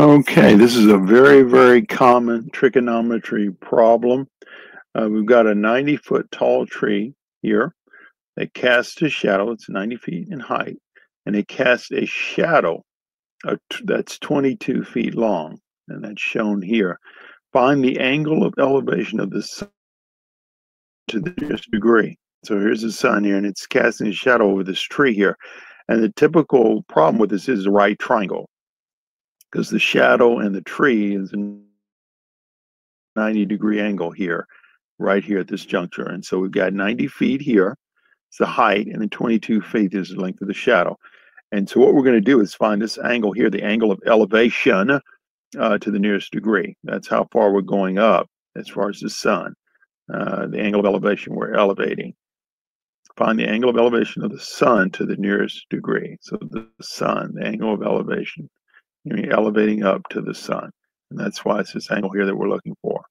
Okay, this is a very, very common trigonometry problem. Uh, we've got a 90 foot tall tree here that casts a shadow, it's 90 feet in height, and it casts a shadow that's 22 feet long, and that's shown here. Find the angle of elevation of the sun to the nearest degree. So here's the sun here, and it's casting a shadow over this tree here. And the typical problem with this is a right triangle because the shadow and the tree is a 90 degree angle here, right here at this juncture. And so we've got 90 feet here, it's the height, and then 22 feet is the length of the shadow. And so what we're going to do is find this angle here, the angle of elevation uh, to the nearest degree. That's how far we're going up as far as the sun. Uh, the angle of elevation we're elevating. Find the angle of elevation of the sun to the nearest degree. So the sun, the angle of elevation you're elevating up to the sun. And that's why it's this angle here that we're looking for.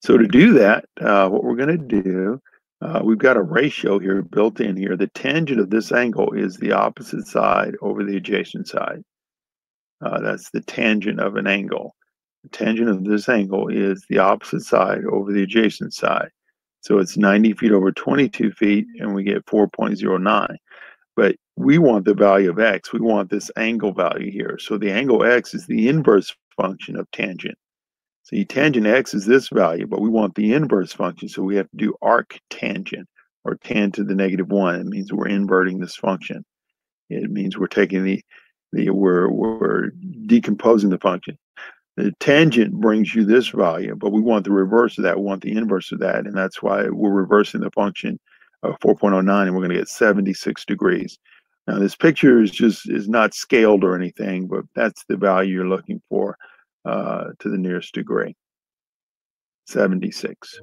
So to do that, uh, what we're going to do, uh, we've got a ratio here built in here. The tangent of this angle is the opposite side over the adjacent side. Uh, that's the tangent of an angle. The tangent of this angle is the opposite side over the adjacent side. So it's 90 feet over 22 feet, and we get 4.09 but we want the value of x. We want this angle value here. So the angle x is the inverse function of tangent. The tangent x is this value, but we want the inverse function. So we have to do arc tangent or tan to the negative one. It means we're inverting this function. It means we're taking the, the we're, we're decomposing the function. The tangent brings you this value, but we want the reverse of that. We want the inverse of that. And that's why we're reversing the function of 4.09 and we're going to get 76 degrees. Now this picture is just is not scaled or anything, but that's the value you're looking for uh, to the nearest degree, 76.